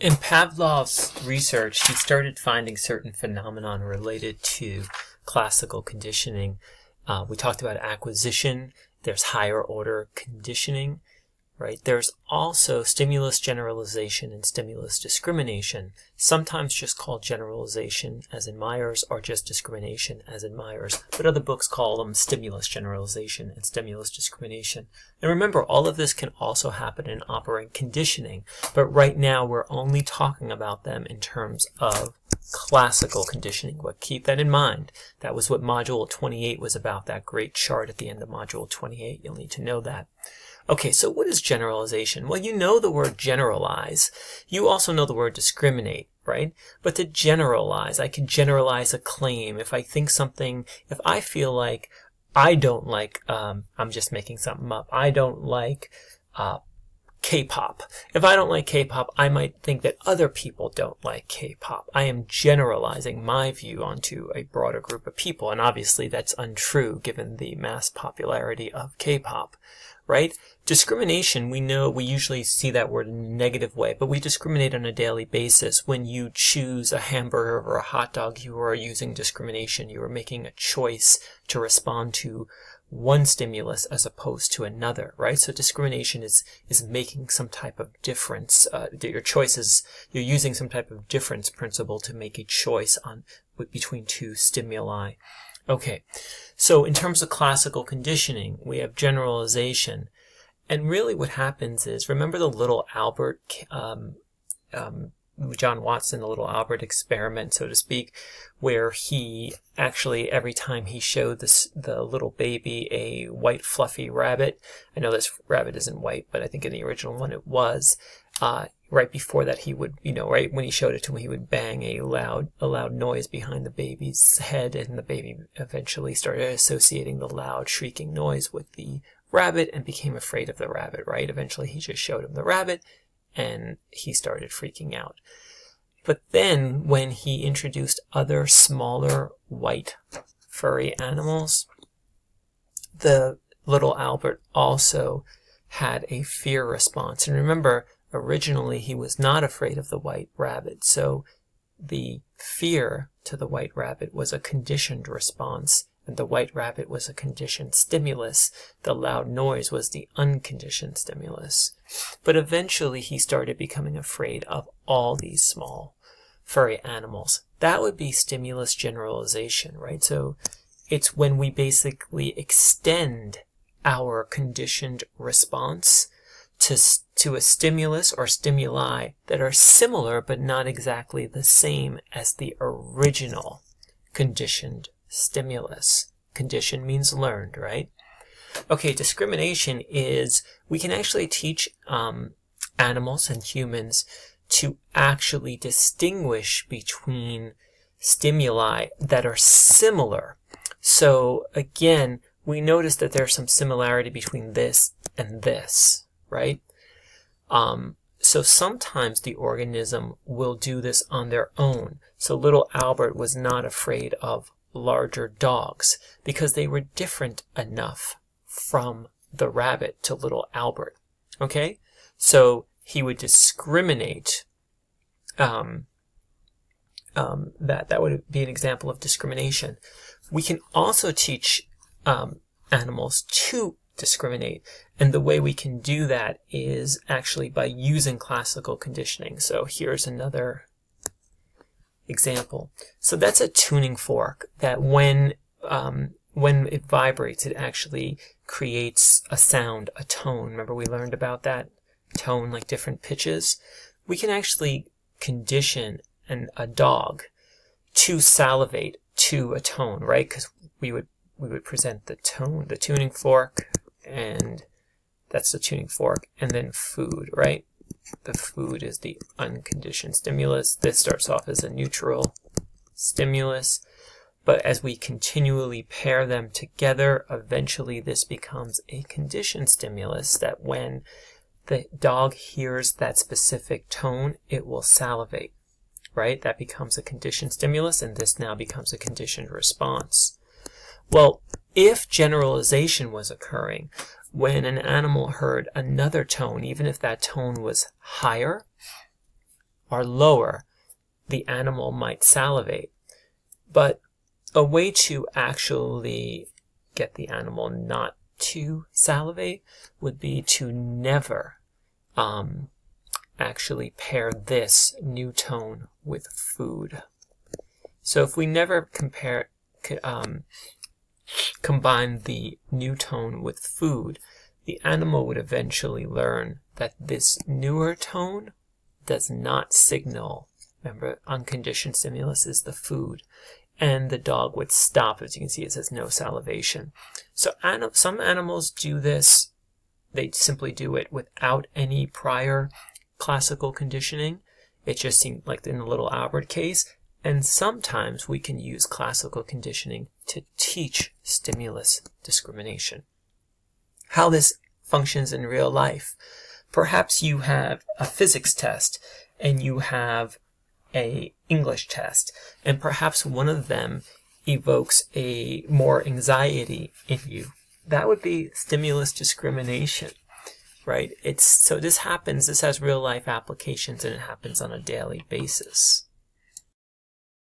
In Pavlov's research, he started finding certain phenomenon related to classical conditioning. Uh, we talked about acquisition. There's higher order conditioning right? There's also stimulus generalization and stimulus discrimination, sometimes just called generalization, as in Myers, or just discrimination, as in Myers, but other books call them stimulus generalization and stimulus discrimination. And remember, all of this can also happen in operant conditioning, but right now we're only talking about them in terms of classical conditioning. But keep that in mind. That was what Module 28 was about, that great chart at the end of Module 28. You'll need to know that. Okay, so what is generalization? Well, you know the word generalize. You also know the word discriminate, right? But to generalize, I can generalize a claim. If I think something, if I feel like I don't like, um, I'm just making something up. I don't like, uh, K-pop. If I don't like K-pop, I might think that other people don't like K-pop. I am generalizing my view onto a broader group of people, and obviously that's untrue given the mass popularity of K-pop right? Discrimination, we know we usually see that word in a negative way, but we discriminate on a daily basis. When you choose a hamburger or a hot dog, you are using discrimination. You are making a choice to respond to one stimulus as opposed to another, right? So discrimination is is making some type of difference. Uh, your choices, you're using some type of difference principle to make a choice on between two stimuli. Okay, so in terms of classical conditioning, we have generalization. And really what happens is, remember the little Albert, um, um, John Watson, the little Albert experiment, so to speak, where he actually, every time he showed this, the little baby a white fluffy rabbit, I know this rabbit isn't white, but I think in the original one it was, uh, right before that he would, you know, right when he showed it to him, he would bang a loud, a loud noise behind the baby's head, and the baby eventually started associating the loud shrieking noise with the rabbit and became afraid of the rabbit, right? Eventually he just showed him the rabbit and he started freaking out. But then when he introduced other smaller white furry animals, the little Albert also had a fear response. And remember, Originally, he was not afraid of the white rabbit, so the fear to the white rabbit was a conditioned response, and the white rabbit was a conditioned stimulus. The loud noise was the unconditioned stimulus. But eventually, he started becoming afraid of all these small furry animals. That would be stimulus generalization, right? So it's when we basically extend our conditioned response to, to a stimulus or stimuli that are similar but not exactly the same as the original conditioned stimulus. Condition means learned, right? Okay, discrimination is we can actually teach um, animals and humans to actually distinguish between stimuli that are similar. So again, we notice that there's some similarity between this and this right? Um, so sometimes the organism will do this on their own. So little Albert was not afraid of larger dogs because they were different enough from the rabbit to little Albert. Okay? So he would discriminate. Um, um, that that would be an example of discrimination. We can also teach um, animals to discriminate. And the way we can do that is actually by using classical conditioning. So here's another example. So that's a tuning fork that when um, when it vibrates, it actually creates a sound, a tone. Remember we learned about that tone, like different pitches. We can actually condition an, a dog to salivate to a tone, right? Because we would we would present the tone, the tuning fork, and that's the tuning fork, and then food, right? The food is the unconditioned stimulus. This starts off as a neutral stimulus, but as we continually pair them together, eventually this becomes a conditioned stimulus that when the dog hears that specific tone, it will salivate, right? That becomes a conditioned stimulus, and this now becomes a conditioned response. Well, if generalization was occurring when an animal heard another tone, even if that tone was higher, or lower, the animal might salivate. But a way to actually get the animal not to salivate would be to never um, actually pair this new tone with food. So if we never compare, um, combine the new tone with food, the animal would eventually learn that this newer tone does not signal. Remember, unconditioned stimulus is the food. And the dog would stop. As you can see, it says no salivation. So some animals do this. They simply do it without any prior classical conditioning. It just seemed like in the little Albert case. And sometimes we can use classical conditioning to teach stimulus discrimination. How this functions in real life. Perhaps you have a physics test and you have a English test, and perhaps one of them evokes a more anxiety in you. That would be stimulus discrimination right? It's so this happens, this has real life applications and it happens on a daily basis.